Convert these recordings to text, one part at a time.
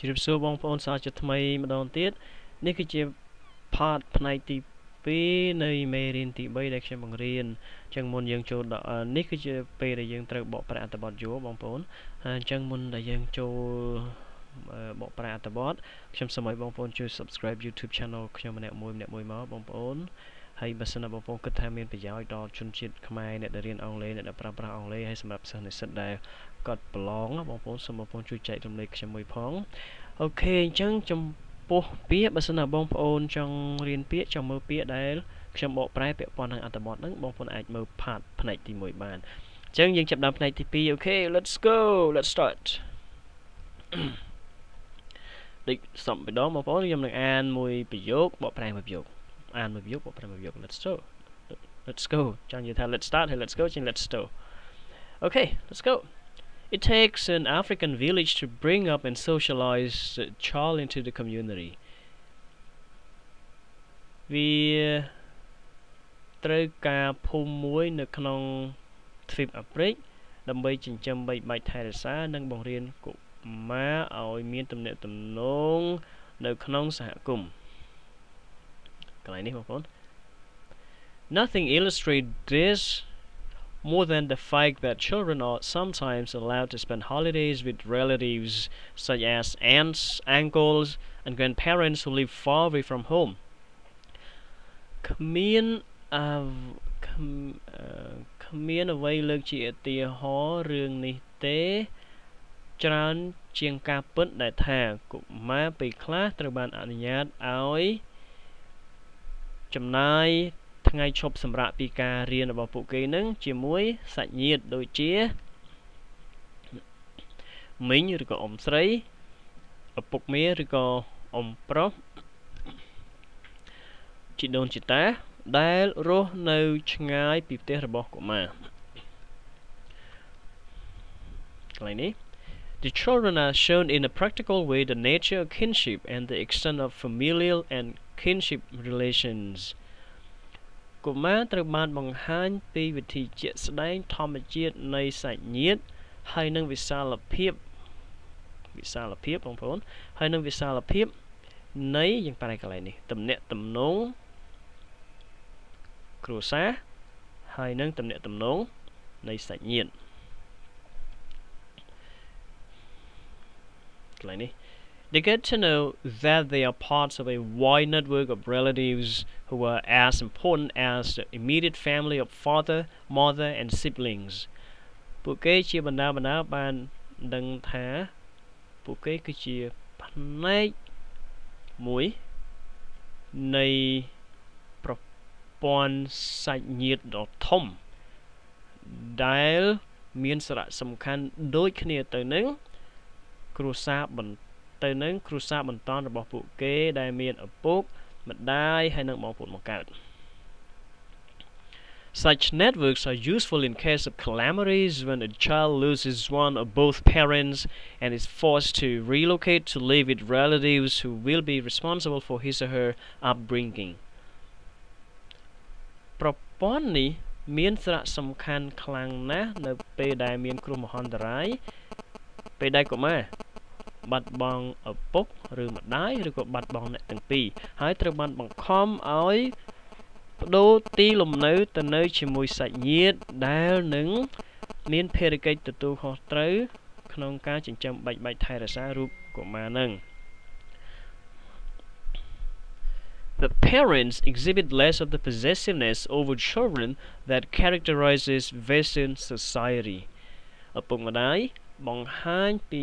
ជម្រាបសួរបងប្អូនសាជាថ្មីម្ដងទៀតនេះគឺជា part ផ្នែកទី2នៃមេរៀនទី3ដែលខ្ញុំបង្រៀនអញ្ចឹងមុនយើងចូលដល់នេះគឺជាពេលដែលយើងត្រូវបកប្រែអត្ថបទយួរបងប្អូនអញ្ចឹងមុនដែលយើងចូលបកប្រែអត្ថបទខ្ញុំសូមឲ្យបងប្អូនជួយ subscribe YouTube channel ខ្ញុំម្នាក់មួយម្នាក់មួយមកបងប្អូនហើយបើសិនណាបងប្អូនគិតថាមានប្រយោជន៍ដល់ជនជាតិខ្មែរអ្នកដែលរៀនអង់គ្លេសអ្នកដែលប្រើប្រាស់អង់គ្លេសហើយសម្រាប់សិស្សនិស្សិតដែល គាត់ប្រឡងបងប្អូនសូមបងប្អូនជួយចែករំលែកខ្ញុំមួយផងអូខេអញ្ចឹងចំពោះពាក្យបើសិនណាបងប្អូនចង់រៀនពាក្យចង់មើលពាក្យដែលខ្ញុំបកប្រែពាក្យព័ន្ធនឹងអត្ថបទហ្នឹងបងប្អូនអាចមើល part ផ្នែកទី1បានអញ្ចឹងយើងចាប់ដើមផ្នែកទី2អូខេ let's go let's start ដូចសំម្ដងបងប្អូនខ្ញុំនឹងអានមួយប្រយោគបកប្រែមួយប្រយោគអានមួយប្រយោគបកប្រែមួយប្រយោគ let's go let's go ចង់និយាយថា let's start ហើយ let's go ជាង let's go okay let's go It takes an African village to bring up and socialize a child into the community វាត្រូវការភូមិមួយនៅក្នុងទ្វីបអាហ្វ្រិកដើម្បីចិញ្ចឹមបីបាច់ថែរក្សានិងបង្រៀនកុមារឲ្យមានទំនាក់ទំនងនៅក្នុងសហគមន៍កន្លែងនេះបងប្អូន Nothing illustrates this more than the fact that children are sometimes allowed to spend holidays with relatives such as aunts, uncles, and grandparents who live far away from home. គ្មានអឺគ្មានអ្វីលើកជាឧទាហរណ៍រឿងនេះទេច្រើនជាងការពិតដែលថាកុមារពេលខ្លះត្រូវបានអនុញ្ញាតឲ្យចំណាយ ថ្ងៃឈប់សម្រាកពីការរៀនរបស់ពួកគេនឹងជាមួយសាច់ញាតិដូចជាមីងឬក៏អ៊ំស្រីឪពុកមាឬក៏អ៊ំប្រុសជីដូនជីតាដែលរស់នៅឆ្ងាយពីផ្ទះរបស់កុមារកន្លែងនេះ The children are shown in a practical way the nature of kinship and the extent of familial and kinship relations កុមារត្រូវបានបង្ហាញពីវិធីជាក់ស្ដែងធម្មជាតិនៃសាច់ញាតិហើយនឹងវិសាលភាពវិសាលភាពបងប្អូនហើយនឹងវិសាលភាពនៃយើងប៉ែកន្លែងនេះតំណាក់តំណងគ្រួសារហើយនឹងតំណាក់តំណងនៃសាច់ញាតិកន្លែងនេះ They get to know that they are parts of a wide network of relatives who are as important as the immediate family of father, mother, and siblings. ពួកគេជាបណ្ដាបណ្ដាបានដឹងថាពួកគេគឺជាផ្នែកមួយនៃប្រព័ន្ធសាច់ញាតិដ៏ធំដែលមានសារៈសំខាន់ដូចគ្នាទៅនឹងគ្រួសារបន្ត ទៅនឹងគ្រួសារបន្តរបស់ពួកគេដែលមានឪពុកម្ដាយហើយនិងបងប្អូនបង្កើត Such networks are useful in case of calamities when a child loses one or both parents and is forced to relocate to live with relatives who will be responsible for his or her upbringing. ប្រព័ន្ធនេះមានសារៈសំខាន់ខ្លាំងណាស់នៅពេលដែលមានគ្រោះមហន្តរាយពេលដែលកុមារ បាត់បង់ឪពុកឬម្ដាយឬក៏បាត់បង់អ្នកទាំងពីរហើយត្រូវបានបង្ខំឲ្យបដូរទីលំនៅទៅនៅជាមួយសាច់ញាតិដែលនឹងមានភារកិច្ចទទួលខុសត្រូវក្នុងការចិញ្ចឹមបាច់បាច់ថែរក្សារូបកុមារនឹង The parents exhibit less of the possessiveness over children that characterizes Western society ឪពុកម្ដាយបង្ហាញពី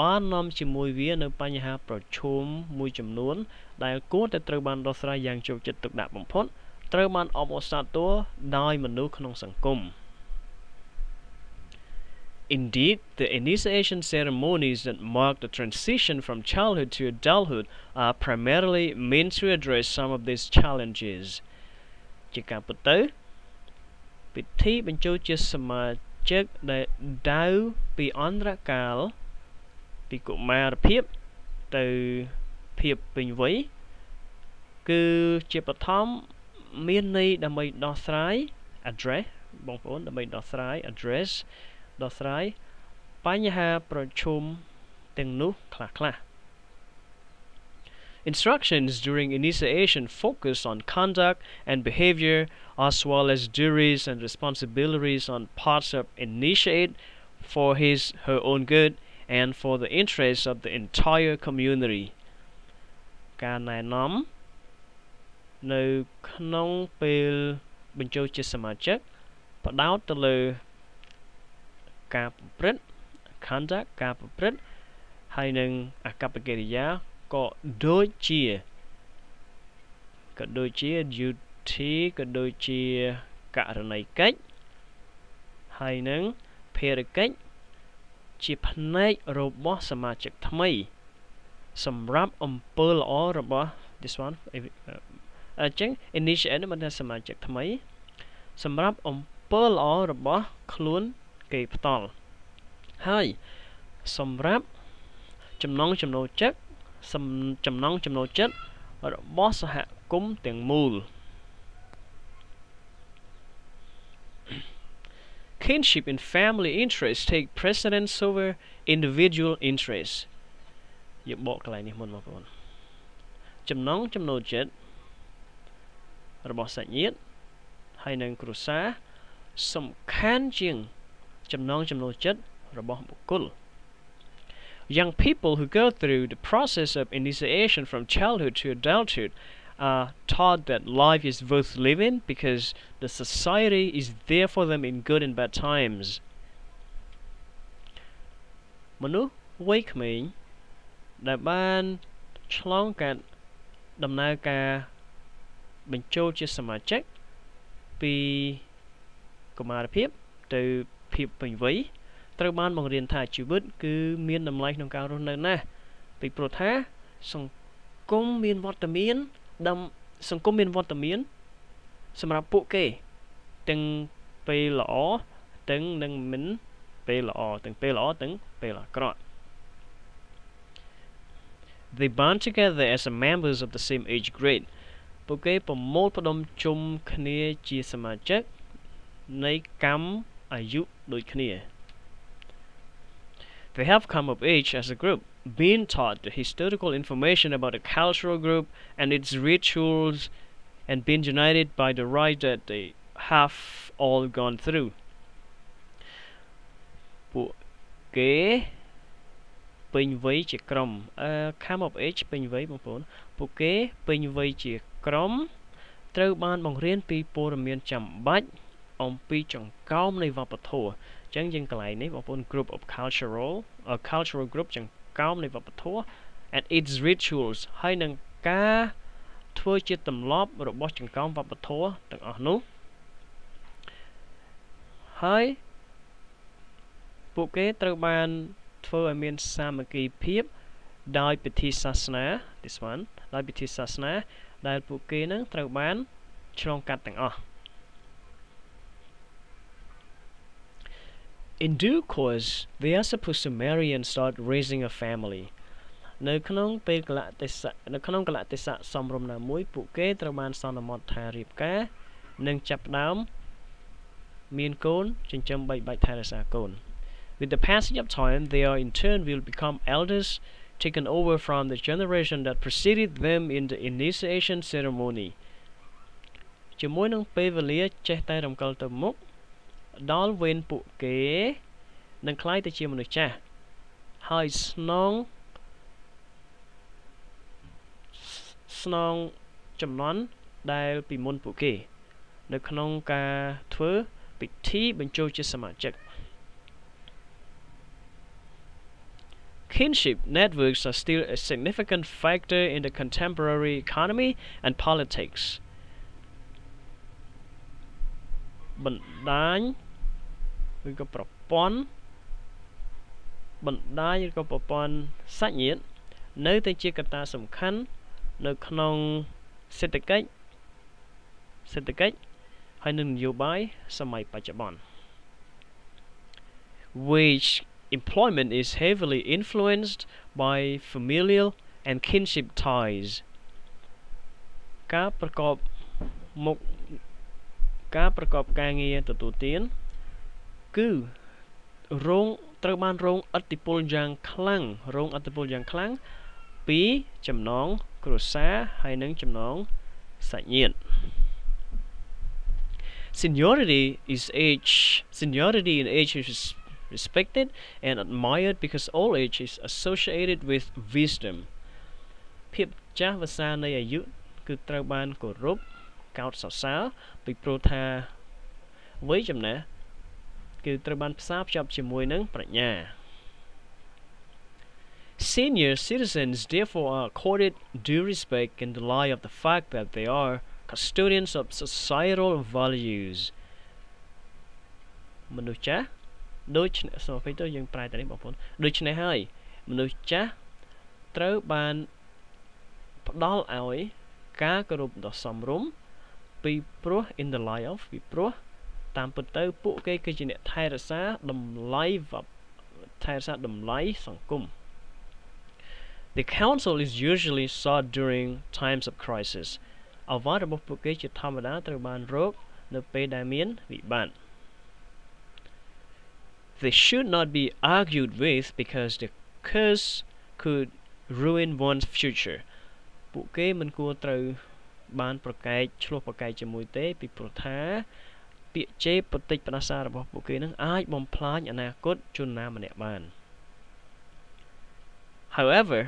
បាននាំជាមួយវានៅបញ្ហាប្រឈមមួយចំនួន ដែលគួរតែត្រូវបានដោះស្រាយយ៉ាងជោគជ័យទុកដាក់បំផុតត្រូវបានអបអរសាទរដោយមនុស្សក្នុងសង្គម Indeed, the initiation ceremonies that mark the transition from childhood to adulthood are primarily meant to address some of these challenges ជាការពិតទៅពិធីបញ្ចូលជាសមាជិកដែលដៅពីអន្តរកាល ពីកុមារភាពទៅភាពពេញវ័យគឺជាបឋមមានន័យដើម្បីដោះស្រាយ address បងប្អូនដើម្បីដោះស្រាយ address ដោះស្រាយបញ្ហាប្រឈមទាំងនោះខ្លះខ្លះ Instructions during initiation focus on conduct and behavior as well as duties and responsibilities on parts of initiate for his her own good and for the interests of the entire community ការណែនាំនៅក្នុងពេលបញ្ចូលជាសមាជិកផ្ដោតទៅលើការប្រព្រឹត្ត conduct ការប្រព្រឹត្តហើយនឹងអកប្បកិរិយាក៏ដូចជាក៏ដូចជា duty ក៏ដូចជាករណីកិច្ចហើយនឹងភារកិច្ច ជាផ្នែករបស់សមាជិកថ្មី សម្រាប់អំពើល្អរបស់ this one អញ្ចឹង initiate មិនថាសមាជិកថ្មី សម្រាប់អំពើល្អរបស់ខ្លួនគេផ្ទាល់ហើយសម្រាប់ចំណងចំណូលចិត្តចំណងចំណូលចិត្តរបស់សហគមន៍ទាំងមូល kinship and family interests take precedence over individual interests យកបកកន្លែងនេះមុនបងប្អូនចំណងចំណូលចិត្តរបស់សាច់ញាតិហើយនឹងគ្រួសារសំខាន់ជាងចំណងចំណូលចិត្តរបស់បុគ្គល Young people who go through the process of initiation from childhood to adulthood are taught that life is worth living because the society is there for them in good and bad times មនុស្សវ័យក្មេងដែលបានឆ្លងកាត់ដំណើរការបញ្ចូលជាសមាជិកពីកុមារភាពទៅភាពពេញវ័យត្រូវបានបង្រៀនថាជីវិតគឺមានតម្លៃក្នុងការរស់នៅណាស់ពីព្រោះថាសង្គមមានវត្តមាន ដំសង្គមមានវត្តមាន សម្រាប់ពួកគេទាំងពេលល្អទាំងនឹងមិនពេលល្អទាំងពេលល្អទាំងពេលអាក្រក់ They bond together as members of the same age grade ពួកគេប្រមូលផ្ដុំជុំគ្នាជាសមាជិកនៃកម្មអាយុដូចគ្នា They have come of age as a group, being taught the historical information about the cultural group and its rituals, and being united by the rite that they have all gone through. ពួកគេពេញវ័យជាក្រុមអឺ come of age ពេញវ័យបងប្អូនពួកគេពេញវ័យជាក្រុមត្រូវបានបង្រៀនពីព័ត៌មានចាំបាច់អំពីចង្កោមនៃវប្បធម៌អញ្ចឹងយើងកន្លែងនេះបងប្អូន group of cultural a cultural group ចង្ កោមនៃវប្បធម៌ and its rituals ហើយនឹងការធ្វើជាទម្លាប់របស់ចង្កោមវប្បធម៌ទាំងអស់នោះហើយពួកគេត្រូវបានធ្វើឲ្យមានសាមគ្គីភាពដោយពិធីសាសនា this one ដោយពិធីសាសនា ដែលពួកគេនឹងត្រូវបានឆ្លងកាត់ទាំងអស់ In due course they are supposed to marry and start raising a family នៅក្នុងពេលកលៈទេសៈនៅក្នុងកលៈទេសៈសំរុំណាមួយពួកគេត្រូវបានសន្មត់ថារៀបការនិងចាប់ផ្ដើមមានកូនចិញ្ចឹមបីបាច់ថែរក្សាកូន With the passage of time they are in turn will become elders taken over from the generation that preceded them in the initiation ceremony ជាមួយនឹងពេលវេលាចេះតែរំកិលទៅមុខ ដល់វេនពួកគេនឹងคล้ายទៅជាមនុស្សចាស់ហើយស្នងស្នងចំនួនដែលពីមុនពួកគេ នៅក្នុងការធ្វើពិធីបញ្ចូលជាសមាជិក Kinship networks are still a significant factor in the contemporary economy and politics. បណ្ដាញ ឬក៏ប្រព័ន្ធបណ្ដាញឬក៏ប្រព័ន្ធសាច់ញាតិនៅតែជាកត្តាសំខាន់នៅក្នុងសេដ្ឋកិច្ចសេដ្ឋកិច្ចហើយនិងនយោបាយសម័យបច្ចុប្បន្ន which employment is heavily influenced by familial and kinship ties ការប្រកបមុខការប្រកបការងារទទួលទាន គឺរងត្រូវបានរងឥទ្ធិពលយ៉ាងខ្លាំងរងឥទ្ធិពលយ៉ាងខ្លាំងពីចំណងគ្រួសារហើយនិងចំណងសាច់ញាតិ Seniority is age seniority in age is respected and admired because old age is associated with wisdom ភាពចាស់វស្សានៃអាយុគឺត្រូវបានគោរពកោតសរសើរពីព្រោះថាវ័យចំណាស់ គឺត្រូវបានផ្សារភ្ជាប់ជាមួយនឹងប្រាជ្ញា Senior citizens therefore are accorded due respect in the light of the fact that they are custodians of societal values មនុស្សចាស់ដូចសូមអភ័យទៅយើងប្រែតែនេះបងប្អូនដូច្នេះហើយមនុស្សចាស់ត្រូវបានផ្ដល់ឲ្យការគោរពដ៏សមរម្យពីព្រោះ in the light of ពីព្រោះ តាមពិតទៅពួកគេគឺជាអ្នកថែរក្សាតម្លៃថែរក្សាតម្លៃសង្គម The council is usually sought during times of crisis អវត្តរបស់ពួកគេជាធម្មតាត្រូវបានរកនៅពេលដែលមានវិបត្តិ They should not be argued with because the curse could ruin one's future ពួកគេមិនគួរត្រូវបានប្រកែកឆ្លោះប្រកែកជាមួយទេពីព្រោះថា ពាក្យជេរបតិចផ្ដាសារបស់ពួកគេនឹងអាចបំផ្លាញអនាគតជនណាម្នាក់បាន However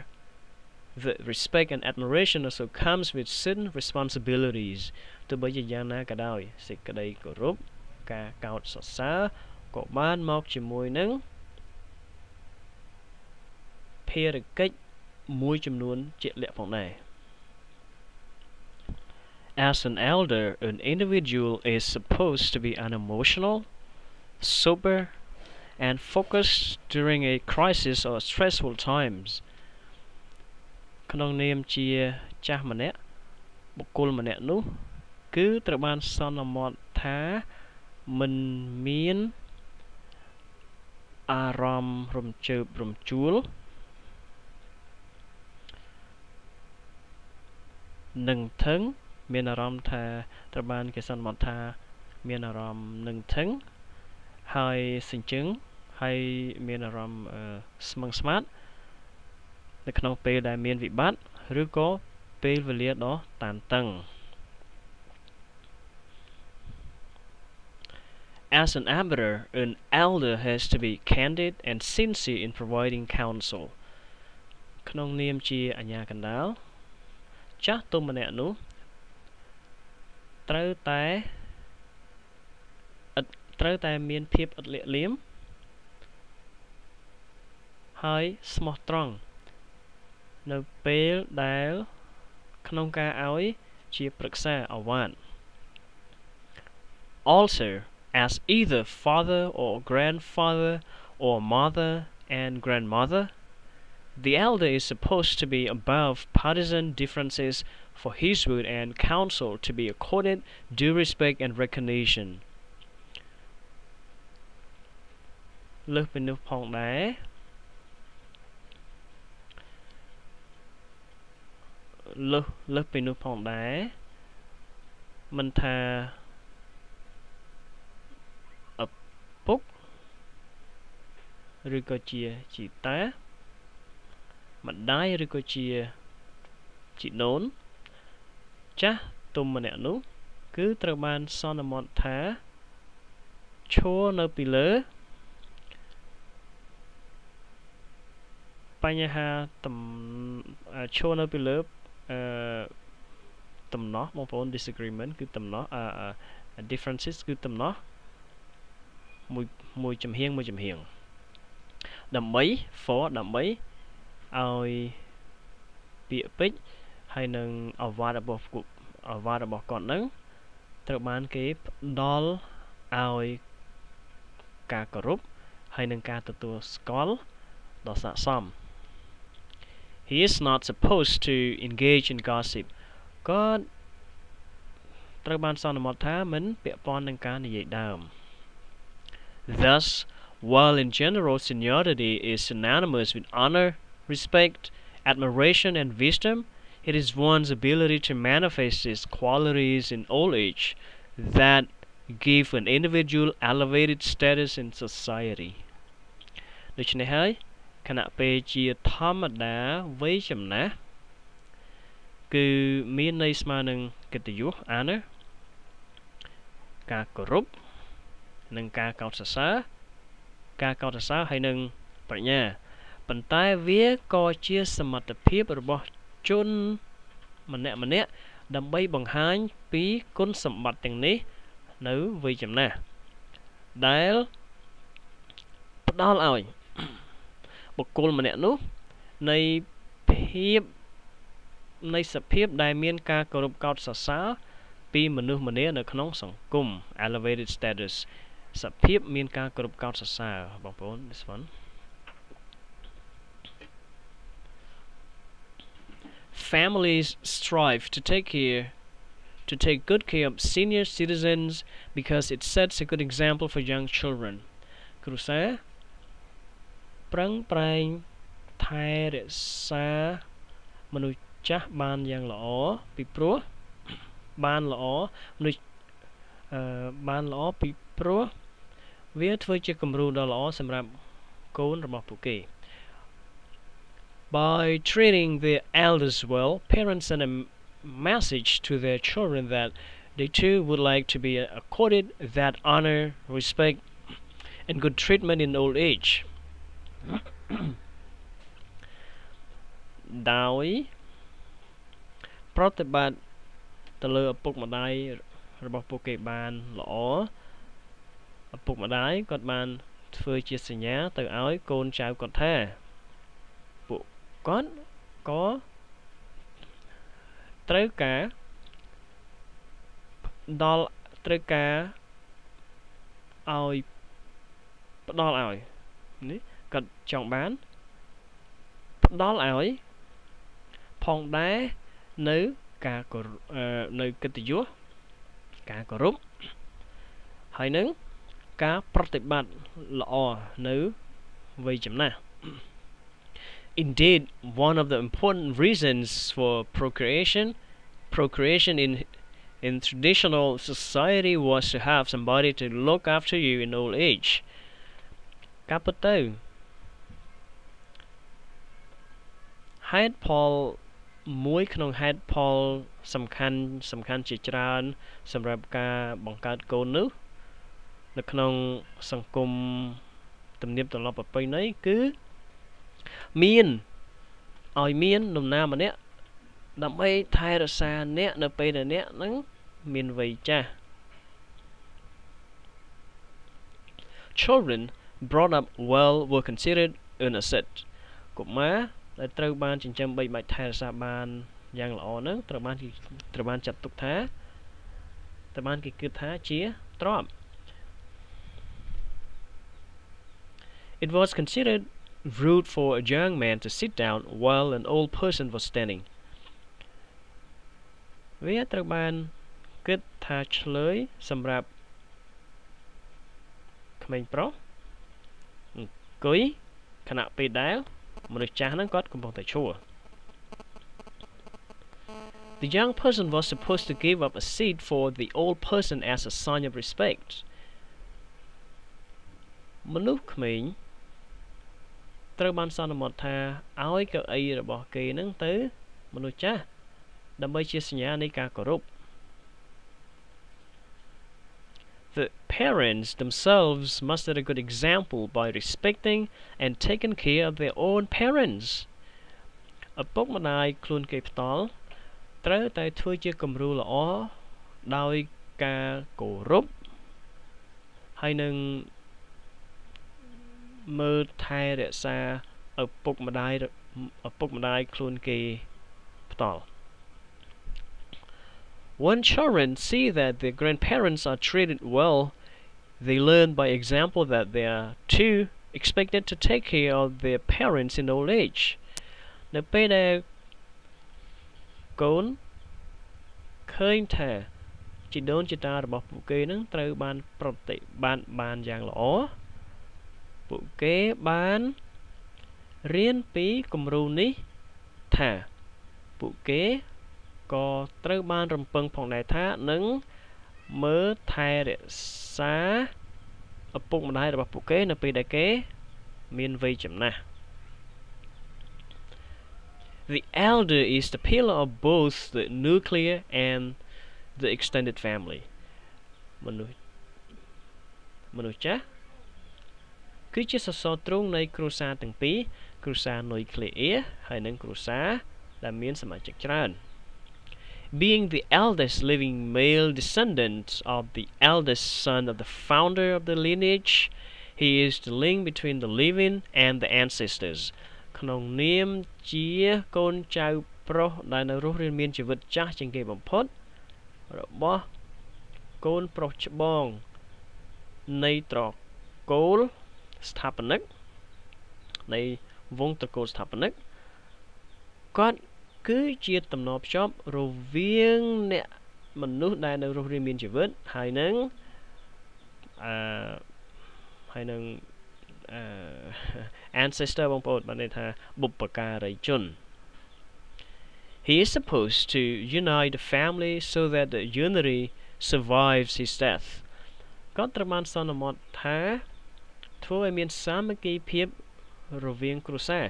the respect and admiration also comes with certain responsibilities ទោះបីជាយ៉ាងណាក៏ដោយសេចក្តីគោរពការកោតសរសើរក៏បានមកជាមួយនឹងភារកិច្ចមួយចំនួនជាក់លាក់ផងដែរ As an elder, an individual is supposed to be unemotional, sober, and focused during a crisis or stressful times ក្នុងនាមជាចាស់ម្នាក់បុគ្គលម្នាក់នោះគឺត្រូវបានសន្មត់ថាមិនមានអារម្មណ៍រំជើបរំជួលនឹងថឹង មានអារម្មណ៍ថាត្រូវបានគេសន្មតថាមានអារម្មណ៍នឹងថឹងហើយសញ្ជឹងហើយមានអារម្មណ៍ស្មឹងស្មាតនៅក្នុងពេលដែលមានវិបត្តិឬក៏ពេលវេលាដ៏តានតឹង As an arbiter, an elder has to be candid and sincere in providing counsel. ក្នុងនាមជាអាជ្ញាកណ្ដាលចាស់ទុំម្នាក់នោះ ត្រូវតែឥតត្រូវតែមានភាពឥតលាក់លៀមហើយស្មោះត្រង់នៅពេលដែលក្នុងការឲ្យជាប្រឹក្សាអវ៉ាត also as either father or grandfather or mother and grandmother the elder is supposed to be above partisan differences for his word and counsel to be accorded due respect and recognition លើសពីនោះផងដែរលើសលើសពីនោះផងដែរមិនថាឪពុកឬក៏ជាជីតាម្ដាយឬក៏ជាជីដូន ចាស់ទុំម្នាក់នោះ គឺត្រូវបានសន្មត់ថាឈរនៅពីលើ បញ្ហាតំឈរនៅពីលើអឺតំណោះបងប្អូន disagreement គឺតំណោះអឺ differences គឺតំណោះមួយមួយចំហៀងមួយចំហៀងដើម្បី for ដើម្បីឲ្យពាក្យពេចន៍ ហើយនឹងអវ៉ាត់របស់អវ៉ាត់របស់គាត់នឹងត្រូវបានគេផ្ដល់ឲ្យការគោរពហើយនឹងការទទួលស្គាល់ ដ៏ស័ក្តិសម He is not supposed to engage in gossip ក៏ត្រូវបានសន្មតថាមិនពាក់ព័ន្ធនឹងការនិយាយដើម Thus while in general seniority is synonymous with honor respect admiration and wisdom it is one's ability to manifest its qualities in old age that give an individual elevated status in society ដូច្នេះហើយខណៈពេលជាធម្មតាវ័យចំណាស់គឺមានន័យស្មើនឹងកិត្តិយស honor ការគោរពនិងការកោតសរសើរការកោតសរសើរហើយនឹងប្រាជ្ញាប៉ុន្តែវាក៏ជាសមត្ថភាពរបស់ ជនម្នាក់ម្នាក់ដើម្បីបង្ហាញពីគុណសម្បត្តិទាំងនេះ នៅវ័យចំណាស់ដែលផ្ដល់ឲ្យបុគ្គលម្នាក់នោះនៃភាពនៃសភាព ដែលមានការគោរពកោតសរសើរពីមនុស្សម្នានៅក្នុងសង្គម elevated status សភាពមានការគោរពកោតសរសើរបងប្អូន this one families strive to take care to take good care of senior citizens because it sets a good example for young children គ្រួសារប្រឹងប្រែងថែរក្សាមនុស្សចាស់បានយ៉ាងល្អពីព្រោះបានល្អមនុស្សអឺបានល្អពីព្រោះវាធ្វើជាគំរូដ៏ល្អសម្រាប់កូនរបស់ពួកគេ By treating their elders well, parents send a message to their children that they too would like to be accorded that honor, respect, and good treatment in old age. ដោយប្រតិបត្តិទៅលើឪពុកម្ដាយរបស់ពួកគេបានល្អឪពុកម្ដាយគាត់បានធ្វើជាសញ្ញាទៅឲ្យកូនចៅគាត់ថាពួក គាត់ក៏ត្រូវការដល់ត្រូវការឲ្យផ្ដល់ឲ្យនេះគាត់ចង់បានផ្ដល់ឲ្យផងដែរនៅការគោរពនៅកិត្តិយសការគោរពហើយនឹងការប្រតិបត្តិល្អនៅវ័យចំណាស់ Indeed, one of the important reasons for procreation procreation in in traditional society was to have somebody to look after you in old age ការពិតទៅហេតុផលមួយក្នុងហេតុផលសំខាន់សំខាន់ជាច្រើនសម្រាប់ការបង្កើតកូននោះនៅក្នុងសង្គមទំនៀមទម្លាប់ប្រពៃណីគឺ មានឲ្យមាននំណាម្នាក់ដើម្បីថែរក្សាអ្នកនៅពេលដែលអ្នកនឹងមានវ័យចាស់ Children brought up well were considered an asset កុមារដែលត្រូវបានចិញ្ចឹមបីបាច់ថែរក្សាបានយ៉ាងល្អហ្នឹងត្រូវបានត្រូវបានចាត់ទុកថាត្រូវបានគេគិតថាជាទ្រព្យ It was considered rude for a young man to sit down while an old person was standing វាត្រូវបានគិតថាឆ្លើយសម្រាប់ក្មេងប្រុសអង្គុយខណៈពេលដែលមនុស្សចាស់ហ្នឹងគាត់កំពុងតែឈួរ The young person was supposed to give up a seat for the old person as a sign of respect មនុស្សក្មេង ត្រូវបានសន្មតថាឲ្យកៅអីរបស់គេនឹងទៅមនុស្សចាស់ដើម្បីជាសញ្ញានៃការគោរព The parents themselves must set a good example by respecting and taking care of their own parents ឪពុកម្ដាយខ្លួនគេផ្ទាល់ត្រូវតែធ្វើជាគំរូល្អដោយការគោរពហើយនឹង មើលថែរក្សាឪពុកម្ដាយឪពុកម្ដាយខ្លួនគេផ្ទាល់ When children see that their grandparents are treated well, they learn by example that they are too expected to take care of their parents in old age នៅពេលដែលកូនឃើញថាជីដូនជីតារបស់ពួកគេនឹងត្រូវបានប្រតិបានបានយ៉ាងល្អ ពួកគេបានរៀនពីគំរូនេះថា ពួកគេក៏ត្រូវបានរំពឹងផងដែរថានឹងមើលថែរក្សាឪពុកម្ដាយរបស់ពួកគេនៅពេលដែលគេមានវ័យចំណាស់ The elder is the pillar of both the nuclear and the extended family មនុស្សមនុស្សចាស់ គឺជាសសរទ្រូងនៃគ្រួសារទាំងពីរគ្រួសារនុយក្លេអ៊ែរហើយនិងគ្រួសារដែលមានសមាជិកច្រើន being the eldest living male descendant of the eldest son of the founder of the lineage he is the link between the living and the ancestors ក្នុងនាមជាកូនចៅប្រុសដែលនៅរស់រានមានជីវិតចាស់ជាងគេបំផុតរបស់កូនប្រុសច្បងនៃត្រកូល ស្ថាបនិកនៃវងត្រកូលស្ថាបនិកគាត់គឺជាតំណភ្ជាប់រវាងអ្នកមនុស្សដែលនៅរស់រានមានជីវិតហើយនឹងអឺហើយនឹងអឺ ancestor បងប្អូនបានន័យថាបុព្វការីជន He is supposed to unite the family so that the unity survives his death គាត់ត្រូវបានសន្មតថា ធ្វើឲ្យមានសាមគ្គីភាពរវាងគ្រួសារ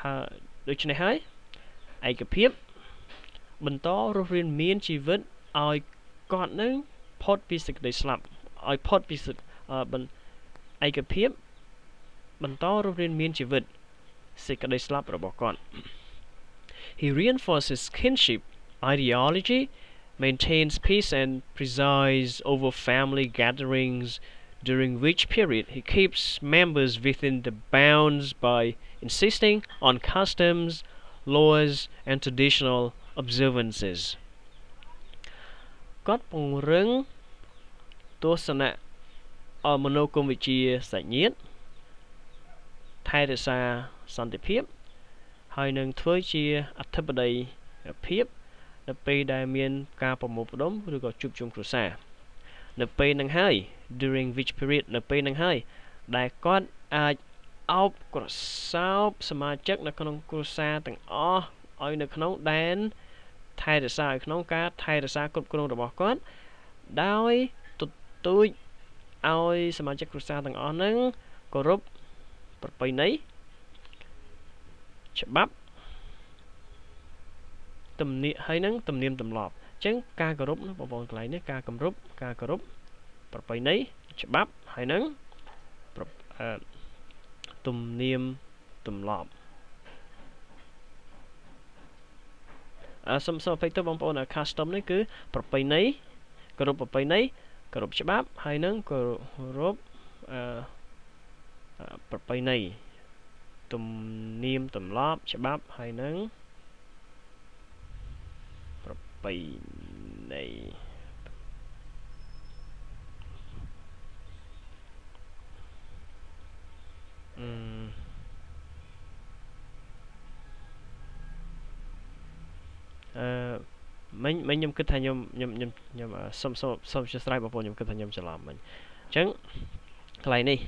ហើយដូច្នេះហើយឯកភាព បន្តរស់រានមានជីវិតឲ្យគាត់នឹងផុតពីសេចក្តីស្លាប់ឲ្យផុតពីឯកភាព បន្តរស់រានមានជីវិតសេចក្តីស្លាប់របស់គាត់ He reinforces kinship ideology maintains peace and presides over family gatherings during which period he keeps members within the bounds by insisting on customs, laws, and traditional observances. គាត់ពង្រឹងទស្សនៈមនោគមវិជ្ជាសាច់ញាតិថែរក្សាសន្តិភាព ហើយនឹងធ្វើជាអធិបតីភាពនៅពេលដែលមានការប្រមូលផ្ដុំឬក៏ជួបជុំគ្រួសារនៅពេលនឹងហើយ during which period នៅពេលនឹងហើយដែលគាត់អាចអោបក្រសោបសមាជិកនៅក្នុងគ្រួសារទាំងអស់ឲ្យនៅក្នុងដែនថែរក្សាឲ្យក្នុងការថែរក្សាគ្រប់គ្រងរបស់គាត់ដោយទទូចឲ្យសមាជិកគ្រួសារទាំងអស់ហ្នឹងគោរពប្រពៃណីច្បាប់ទំនៀមហើយនឹងទំនៀមទម្លាប់អញ្ចឹងការគោរពបងប្អូនកន្លែងនេះការគោរពការគោរព ប្រពៃណីច្បាប់ហើយនឹងទំនៀមទម្លាប់អឺសុំសុំអពេកទៅបងប្អូន custom នេះគឺប្រពៃណីគោរពប្រពៃណីគោរពច្បាប់ហើយនឹងគោរពអឺប្រពៃណីទំនៀមទម្លាប់ច្បាប់ហើយនឹងប្រពៃណី អឺអឺមិញមិញខ្ញុំគិតថាខ្ញុំខ្ញុំខ្ញុំខ្ញុំសុំសុំសុំជាស្រ័យបងប្អូនខ្ញុំគិតថាខ្ញុំច្រឡំមិញអញ្ចឹងកន្លែងនេះ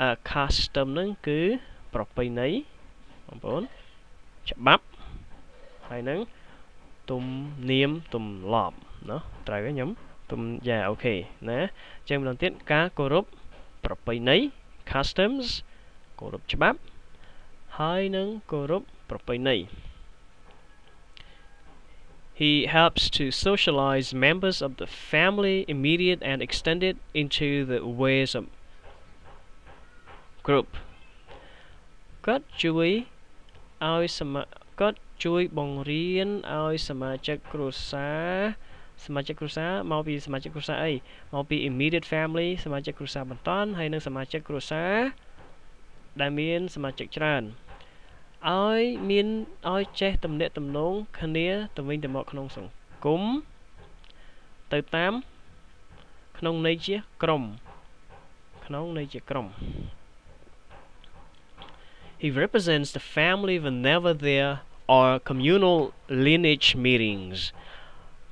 អឺ custom ហ្នឹងគឺប្រពៃណីបងប្អូនច្បាប់ហើយនឹងទំនៀមទម្លាប់ណោះត្រូវទេខ្ញុំទំយ៉ាអូខេណាអញ្ចឹងម្ដងទៀតការគោរពប្រពៃណី customs គោរពច្បាប់ ហើយនឹងគោរពប្រពៃណី He helps to socialize members of the family, immediate and extended, into the ways of group. គាត់ជួយឲ្យសមាគាត់ជួយបង្រៀនឲ្យសមាជិកគ្រួសារសមាជិកគ្រួសារមកពីសមាជិកគ្រួសារអីមកពី immediate family សមាជិកគ្រួសារបន្តហើយនិងសមាជិកគ្រួសារ ដែលមានសមាជិកច្រើនឲ្យមានឲ្យចេះទំនាក់ទំនងគ្នាទៅវិញទៅមកក្នុងសង្គមទៅតាមក្នុងន័យជាក្រុមក្នុងន័យជាក្រុម He represents the family whenever there are communal lineage meetings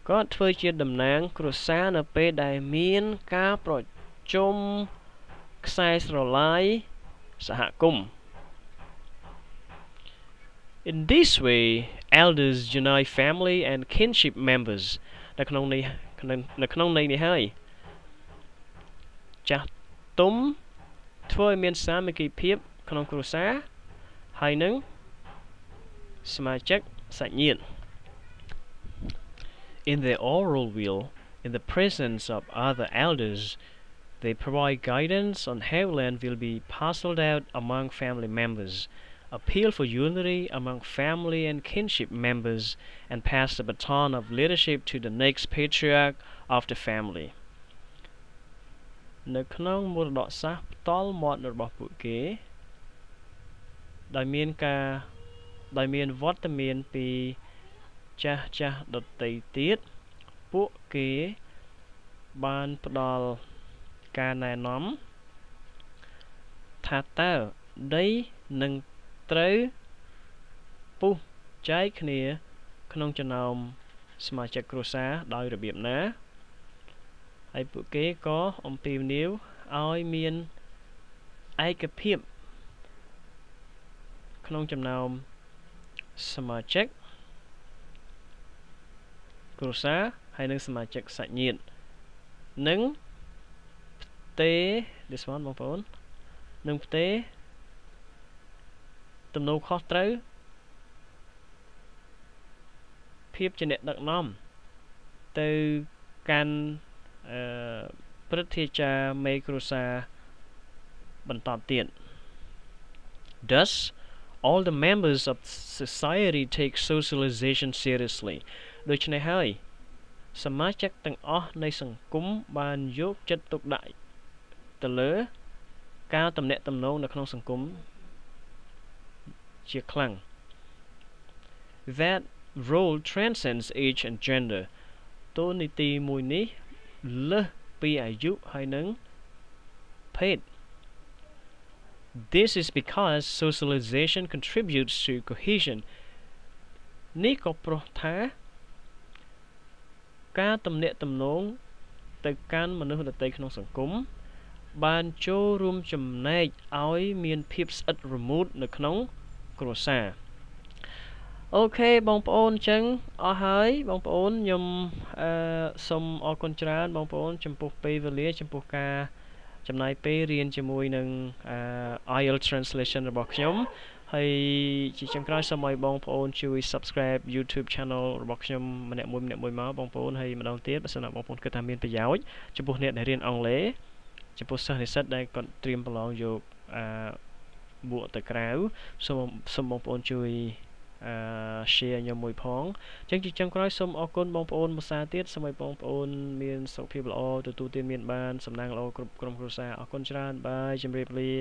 គាត់ធ្វើជាតំណាង គ្រួសារនៅពេលដែលមានការប្រជុំខ្សែស្រឡាយ សហគមន៍ In this way elders unite family and kinship members នៅក្នុងនេះនៅក្នុងន័យនេះហើយចាស់ទុំធ្វើឲ្យមានសាមគ្គីភាពក្នុងគ្រួសារហើយនឹងសមាជិកសាច់ញាតិ In their oral will, in the presence of other elders, they provide guidance on how land will be parceled out among family members, appeal for unity among family and kinship members, and pass the baton of leadership to the next patriarch of the family. នៅក្នុងមរតកសាសន៍ផ្ទាល់មាត់របស់ពួកគេដោយមានការដោយមានវត្តមានពីចាស់ចាស់ដតីទៀតពួកគេបានផ្ដល់ ការណែនាំថាតើដីនឹងត្រូវពុះចែកគ្នា ក្នុងចំណោមសមាជិកគ្រួសារដោយរបៀបណាហើយពួកគេក៏អំពាវនាវឲ្យមានឯកភាព ក្នុងចំណោមសមាជិកគ្រួសារហើយនិងសមាជិកសាច់ញាតិនិងផ្ទេ this one បងប្អូននិងផ្ទេទំនោរខុសត្រូវភាពជាអ្នកដឹកនាំទៅកាន់អឺព្រឹទ្ធាចារ្យមេគ្រួសារបន្តទៀត Thus all the members of society take socialization seriously ដូច្នេះហើយសមាជិកទាំងអស់នៃសង្គមបានយកចិត្តទុកដាក់ ទៅលើ ការតំណាក់តំណងនៅក្នុងសង្គមជាខ្លាំង that role transcends age and gender តួនាទីមួយនេះលើសពីអាយុហើយនឹងភេទ This is because socialization contributes to cohesion នេះក៏ព្រោះថា ការទំនាក់ទំនងទៅកាន់មនុស្សដទៃក្នុងសង្គម បានចូលរួមចំណែកឲ្យមានភាពស្អិតរមួតនៅក្នុងគ្រួសារអូខេបងប្អូនអញ្ចឹងអស់ហើយបងប្អូនខ្ញុំអឺសូមអរគុណច្រើនបងប្អូន ចំពោះពេលវេលាចំពោះការចំណាយពេលរៀនជាមួយនឹង IELTS translation របស់ខ្ញុំហើយជាចុងក្រោយសូមឲ្យបងប្អូនជួយ subscribe YouTube channel របស់ខ្ញុំម្នាក់មួយម្នាក់មួយមកបងប្អូនហើយម្ដងទៀតបើសិនណាបងប្អូនគិតថាមានប្រយោជន៍ចំពោះអ្នកដែលរៀនអង់គ្លេស ចំពោះសិស្សនិស្សិតដែលគាត់ត្រៀមប្រឡងយកអឺបួកទៅក្រៅសូមសូមបងប្អូនជួយអឺ share ខ្ញុំមួយផងអញ្ចឹងជាចុងក្រោយសូមអរគុណបងប្អូនភាសាទៀតសូមឲ្យបងប្អូនមានសុខភាពល្អទទួលទានមានបានសំណាងល្អគ្រប់ក្រុមគ្រួសារអរគុណច្រើនបាយជម្រាបលា